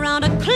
around a clock